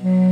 Mm-hmm.